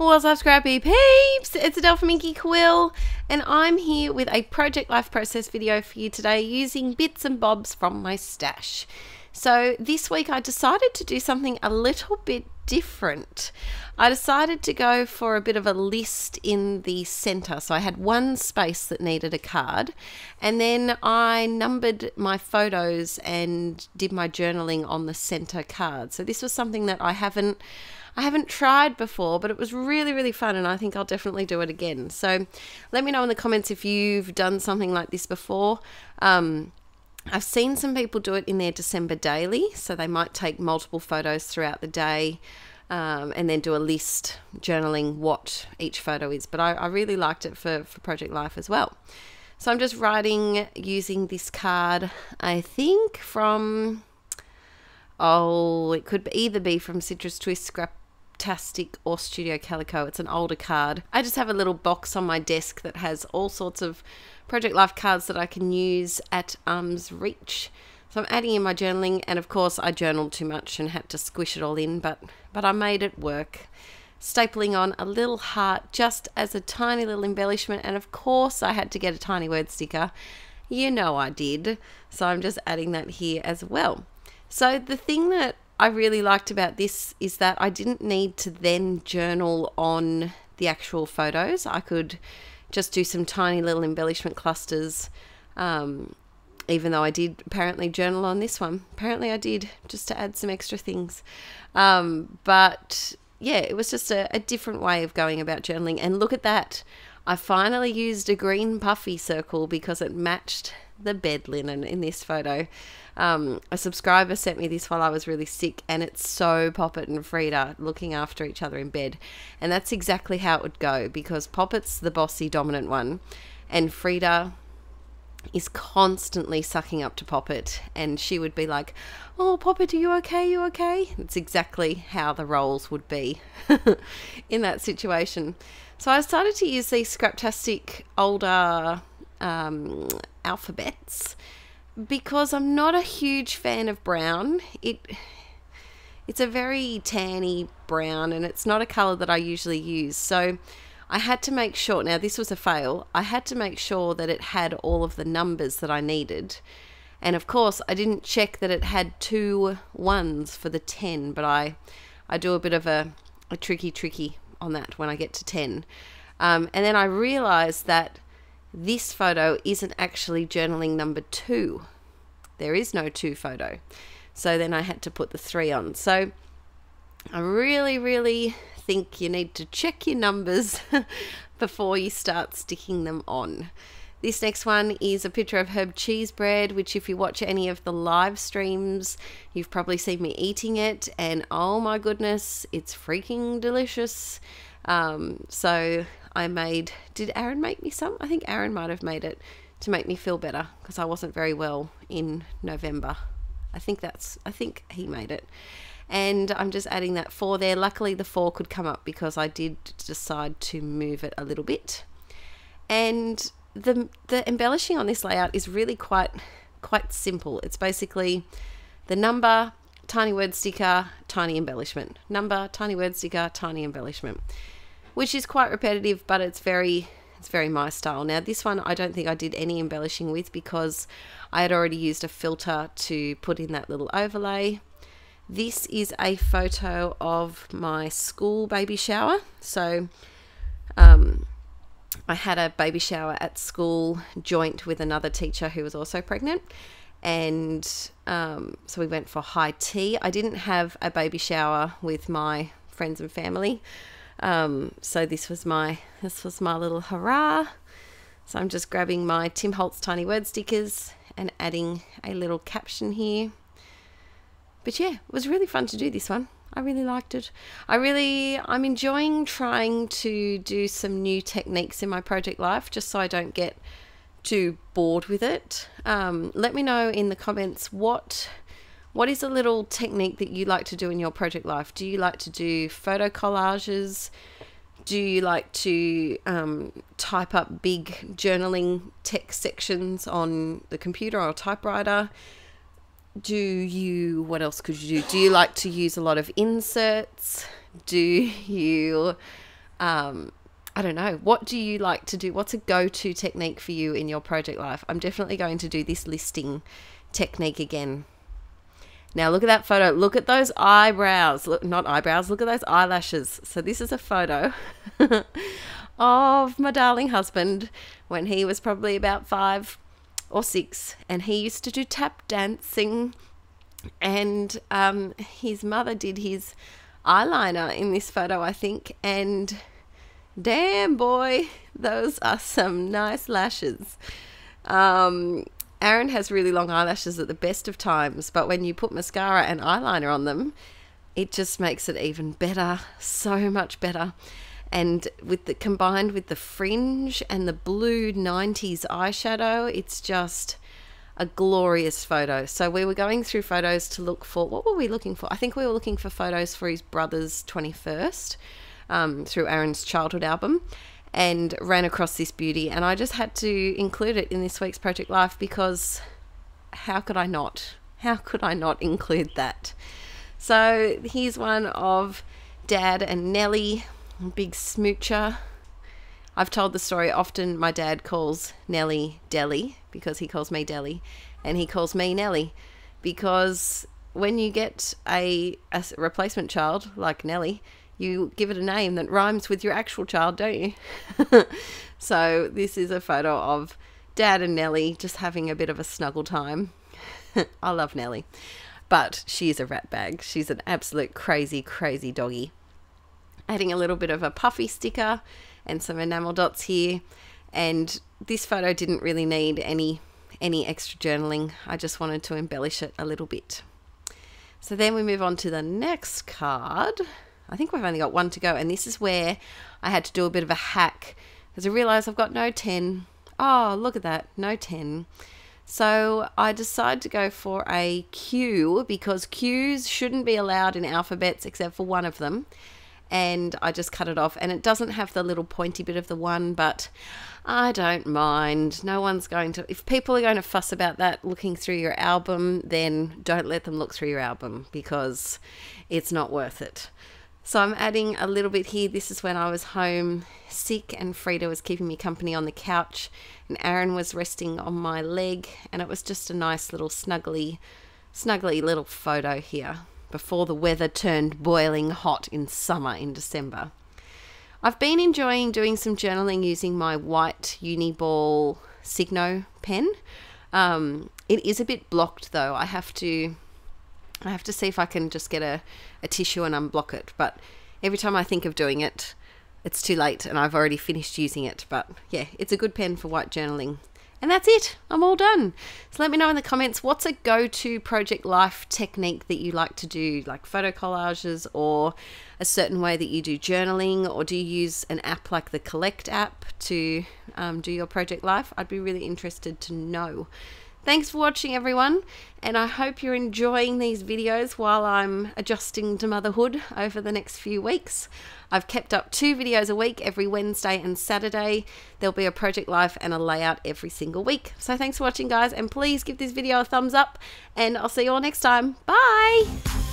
What's up, Scrappy Peeps? It's Adele from Inkie Quill, and I'm here with a Project Life Process video for you today using bits and bobs from my stash. So, this week I decided to do something a little bit different. I decided to go for a bit of a list in the center. So, I had one space that needed a card, and then I numbered my photos and did my journaling on the center card. So, this was something that I haven't I haven't tried before, but it was really, really fun, and I think I'll definitely do it again. So let me know in the comments if you've done something like this before. Um, I've seen some people do it in their December daily, so they might take multiple photos throughout the day. Um, and then do a list journaling what each photo is. But I, I really liked it for, for Project Life as well. So I'm just writing using this card, I think from, oh, it could either be from Citrus Twist Scrap Tastic or Studio Calico. It's an older card. I just have a little box on my desk that has all sorts of Project Life cards that I can use at arm's reach. So I'm adding in my journaling, and of course I journaled too much and had to squish it all in, but but I made it work. Stapling on a little heart just as a tiny little embellishment, and of course I had to get a tiny word sticker. You know I did. So I'm just adding that here as well. So the thing that I really liked about this is that I didn't need to then journal on the actual photos. I could just do some tiny little embellishment clusters. Um, even though I did apparently journal on this one. Apparently, I did just to add some extra things. Um, but yeah, it was just a, a different way of going about journaling. And look at that. I finally used a green puffy circle because it matched the bed linen in this photo. Um, a subscriber sent me this while I was really sick, and it's so Poppet and Frida looking after each other in bed. And that's exactly how it would go because Poppet's the bossy, dominant one, and Frida is constantly sucking up to Poppet, and she would be like, Oh, Poppet, are you okay? You okay? It's exactly how the roles would be in that situation. So I started to use these Scraptastic older um, alphabets because I'm not a huge fan of brown. It it's a very tanny brown and it's not a color that I usually use. So I had to make sure now this was a fail. I had to make sure that it had all of the numbers that I needed. And of course, I didn't check that it had two ones for the 10, but I I do a bit of a, a tricky tricky on that when I get to 10. Um, and then I realized that this photo isn't actually journaling number two. There is no two photo. So then I had to put the three on. So I really, really think you need to check your numbers before you start sticking them on. This next one is a picture of herb cheese bread, which, if you watch any of the live streams, you've probably seen me eating it, and oh my goodness, it's freaking delicious. Um, so I made. Did Aaron make me some? I think Aaron might have made it to make me feel better because I wasn't very well in November. I think that's. I think he made it, and I'm just adding that four there. Luckily, the four could come up because I did decide to move it a little bit, and the the embellishing on this layout is really quite quite simple. It's basically the number, tiny word sticker, tiny embellishment. Number, tiny word sticker, tiny embellishment which is quite repetitive, but it's very it's very my style. Now this one I don't think I did any embellishing with because I had already used a filter to put in that little overlay. This is a photo of my school baby shower. So um, I had a baby shower at school joint with another teacher who was also pregnant. And um, so we went for high tea. I didn't have a baby shower with my friends and family. Um, so this was my this was my little hurrah. So I'm just grabbing my Tim Holtz tiny word stickers and adding a little caption here. But yeah, it was really fun to do this one. I really liked it. I really, I'm enjoying trying to do some new techniques in my project life just so I don't get too bored with it. Um, let me know in the comments what what is a little technique that you like to do in your project life? Do you like to do photo collages? Do you like to um, type up big journaling text sections on the computer or typewriter? Do you, what else could you do? Do you like to use a lot of inserts? Do you um, I don't know. What do you like to do? What's a go to technique for you in your project life? I'm definitely going to do this listing technique again. Now, look at that photo. Look at those eyebrows. Look, not eyebrows, look at those eyelashes. So, this is a photo of my darling husband when he was probably about five or six, and he used to do tap dancing. And um, his mother did his eyeliner in this photo, I think. And damn, boy, those are some nice lashes. Um, Aaron has really long eyelashes at the best of times, but when you put mascara and eyeliner on them, it just makes it even better, so much better. And with the combined with the fringe and the blue 90s eyeshadow, it's just a glorious photo. So we were going through photos to look for what were we looking for? I think we were looking for photos for his brother's 21st um, through Aaron's childhood album and ran across this beauty and I just had to include it in this week's project life because how could I not? How could I not include that? So here's one of Dad and Nellie, big smoocher. I've told the story often. My dad calls Nellie Deli because he calls me Deli, and he calls me Nellie because when you get a, a replacement child like Nellie, you give it a name that rhymes with your actual child, don't you? so this is a photo of Dad and Nellie just having a bit of a snuggle time. I love Nellie, but she is a rat bag. She's an absolute crazy, crazy doggy. Adding a little bit of a puffy sticker and some enamel dots here. And this photo didn't really need any any extra journaling. I just wanted to embellish it a little bit. So then we move on to the next card. I think we've only got one to go, and this is where I had to do a bit of a hack because I realised I've got no 10. Oh, look at that, no 10. So I decided to go for a Q because Qs shouldn't be allowed in alphabets except for one of them. And I just cut it off, and it doesn't have the little pointy bit of the one, but I don't mind. No one's going to, if people are going to fuss about that looking through your album, then don't let them look through your album because it's not worth it. So I'm adding a little bit here. This is when I was home sick and Frida was keeping me company on the couch and Aaron was resting on my leg and it was just a nice little snuggly, snuggly little photo here before the weather turned boiling hot in summer in December. I've been enjoying doing some journaling using my white Uniball Signo pen. Um, it is a bit blocked though. I have to I have to see if I can just get a, a tissue and unblock it. But every time I think of doing it, it's too late and I've already finished using it. But yeah, it's a good pen for white journaling. And that's it. I'm all done. So let me know in the comments what's a go to project life technique that you like to do, like photo collages or a certain way that you do journaling, or do you use an app like the Collect app to um, do your project life? I'd be really interested to know. Thanks for watching everyone and I hope you're enjoying these videos while I'm adjusting to motherhood over the next few weeks. I've kept up two videos a week every Wednesday and Saturday. There'll be a project life and a layout every single week. So thanks for watching guys and please give this video a thumbs up and I'll see you all next time. Bye!